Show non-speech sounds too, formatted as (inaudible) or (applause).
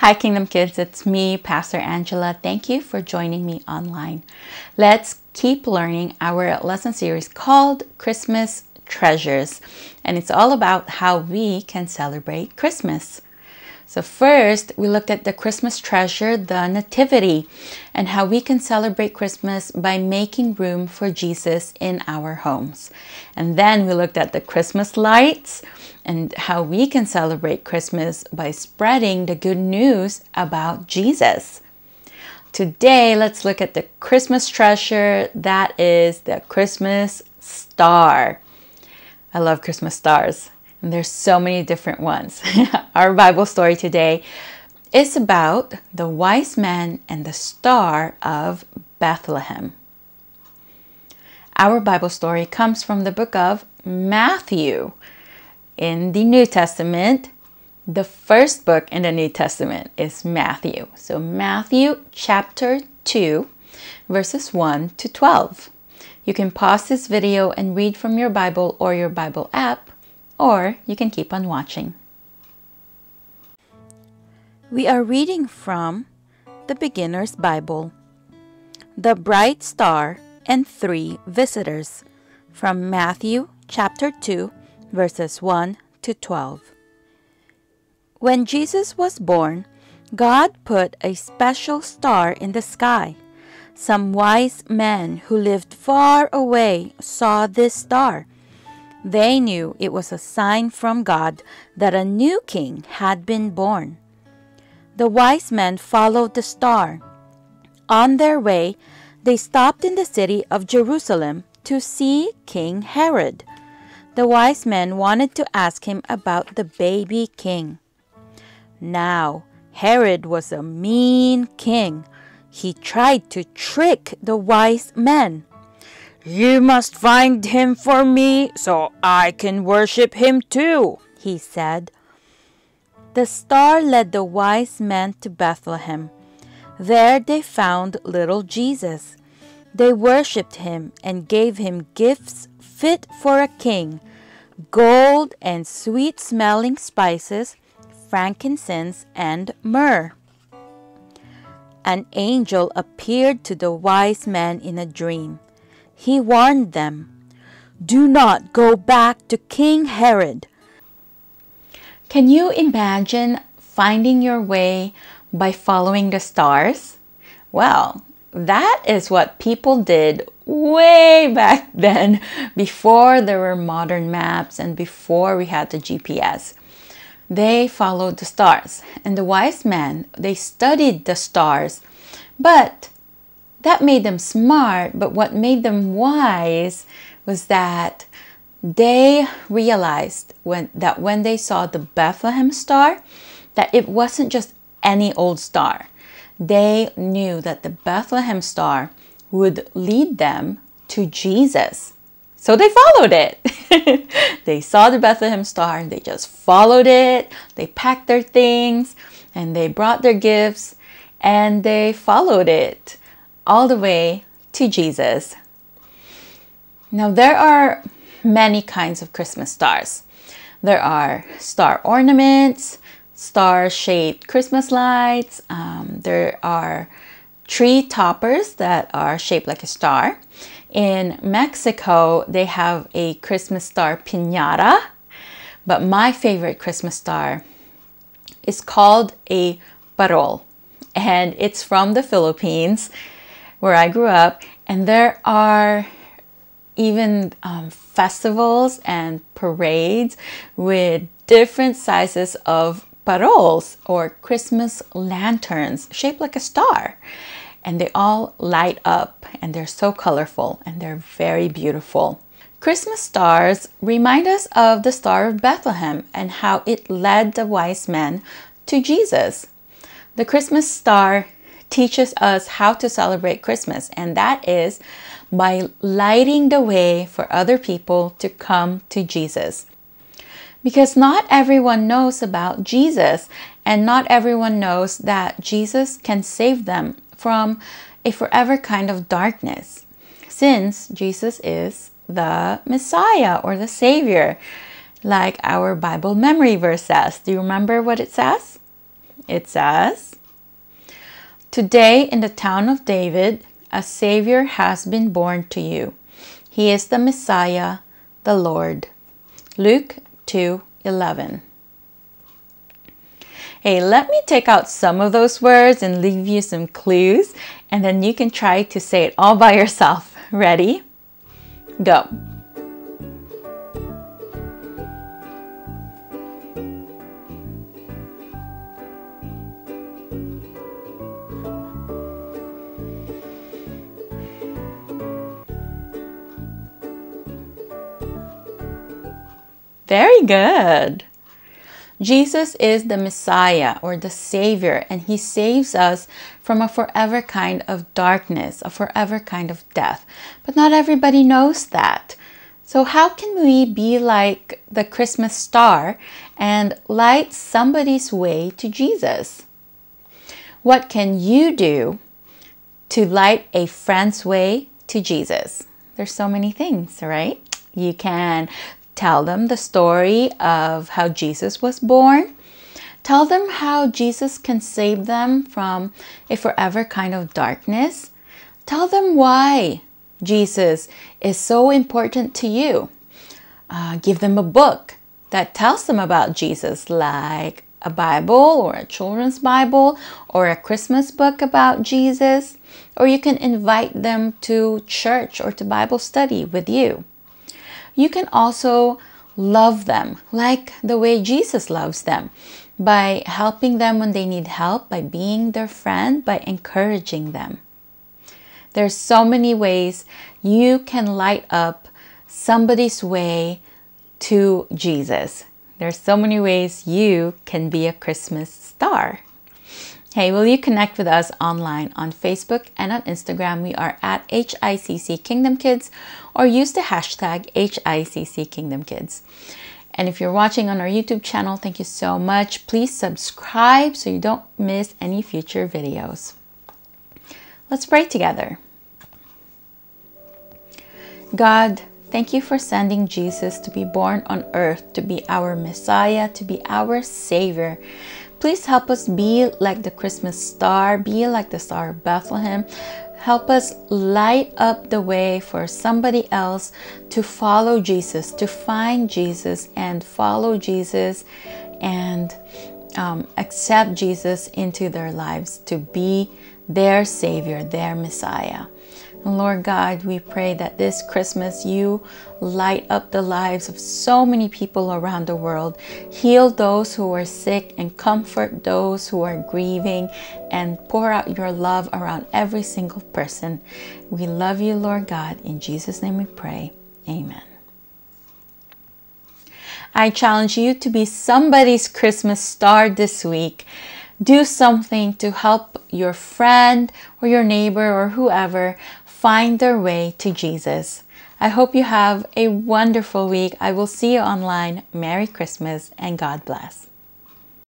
Hi, Kingdom Kids. It's me, Pastor Angela. Thank you for joining me online. Let's keep learning our lesson series called Christmas Treasures, and it's all about how we can celebrate Christmas. So, first, we looked at the Christmas treasure, the Nativity, and how we can celebrate Christmas by making room for Jesus in our homes. And then we looked at the Christmas lights and how we can celebrate Christmas by spreading the good news about Jesus. Today, let's look at the Christmas treasure that is the Christmas star. I love Christmas stars. And there's so many different ones. (laughs) Our Bible story today is about the wise men and the star of Bethlehem. Our Bible story comes from the book of Matthew. In the New Testament, the first book in the New Testament is Matthew. So, Matthew chapter 2, verses 1 to 12. You can pause this video and read from your Bible or your Bible app or you can keep on watching. We are reading from the Beginner's Bible, The Bright Star and Three Visitors, from Matthew chapter 2, verses 1 to 12. When Jesus was born, God put a special star in the sky. Some wise men who lived far away saw this star they knew it was a sign from God that a new king had been born. The wise men followed the star. On their way, they stopped in the city of Jerusalem to see King Herod. The wise men wanted to ask him about the baby king. Now, Herod was a mean king. He tried to trick the wise men. You must find him for me so I can worship him too, he said. The star led the wise men to Bethlehem. There they found little Jesus. They worshipped him and gave him gifts fit for a king gold and sweet smelling spices, frankincense, and myrrh. An angel appeared to the wise men in a dream he warned them Do not go back to King Herod. Can you imagine finding your way by following the stars? Well, that is what people did way back (laughs) then, before there were modern maps and before we had the GPS. They followed the stars, and the wise men, they studied the stars, but that made them smart, but what made them wise was that they realized when that when they saw the Bethlehem star that it wasn't just any old star. They knew that the Bethlehem star would lead them to Jesus. So they followed it. (laughs) they saw the Bethlehem star and they just followed it. They packed their things and they brought their gifts and they followed it all the way to Jesus. Now, there are many kinds of Christmas stars. There are star ornaments, star shaped Christmas lights, um, there are tree toppers that are shaped like a star. In Mexico, they have a Christmas star piñata, but my favorite Christmas star is called a parol, and it's from the Philippines where I grew up, and there are even um, festivals and parades with different sizes of parols or Christmas lanterns shaped like a star. And they all light up and they're so colorful and they're very beautiful. Christmas stars remind us of the Star of Bethlehem and how it led the wise men to Jesus. The Christmas star teaches us how to celebrate Christmas, and that is by lighting the way for other people to come to Jesus. Because not everyone knows about Jesus, and not everyone knows that Jesus can save them from a forever kind of darkness, since Jesus is the Messiah or the Savior, like our Bible memory verse says. Do you remember what it says? It says, Today in the town of David, a Savior has been born to you. He is the Messiah, the Lord. Luke 2 11. Hey, let me take out some of those words and leave you some clues, and then you can try to say it all by yourself. (laughs) Ready? Go. Very good. Jesus is the Messiah or the Savior, and He saves us from a forever kind of darkness, a forever kind of death. But not everybody knows that. So, how can we be like the Christmas star and light somebody's way to Jesus? What can you do to light a friend's way to Jesus? There's so many things, right? You can Tell them the story of how Jesus was born. Tell them how Jesus can save them from a forever kind of darkness. Tell them why Jesus is so important to you. Uh, give them a book that tells them about Jesus, like a Bible or a children's Bible or a Christmas book about Jesus. Or you can invite them to church or to Bible study with you you can also love them like the way Jesus loves them by helping them when they need help, by being their friend, by encouraging them. There's so many ways you can light up somebody's way to Jesus. There's so many ways you can be a Christmas star. Hey, will you connect with us online on Facebook and on Instagram? We are at HICC Kingdom Kids or use the hashtag HICC Kingdom Kids. And if you're watching on our YouTube channel, thank you so much. Please subscribe so you don't miss any future videos. Let's pray together. God, thank you for sending Jesus to be born on earth, to be our Messiah, to be our Savior. Please help us be like the Christmas star, be like the star of Bethlehem. Help us light up the way for somebody else to follow Jesus, to find Jesus and follow Jesus and um, accept Jesus into their lives to be their Savior, their Messiah. Lord God, we pray that this Christmas you light up the lives of so many people around the world. Heal those who are sick and comfort those who are grieving and pour out your love around every single person. We love you, Lord God. In Jesus' name we pray. Amen. I challenge you to be somebody's Christmas star this week. Do something to help your friend or your neighbor or whoever find their way to Jesus. I hope you have a wonderful week. I will see you online. Merry Christmas and God bless.